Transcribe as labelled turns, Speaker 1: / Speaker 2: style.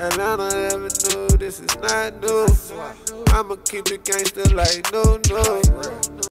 Speaker 1: Atlanta Avenue, this is not new. I'ma keep it gangster like no, no.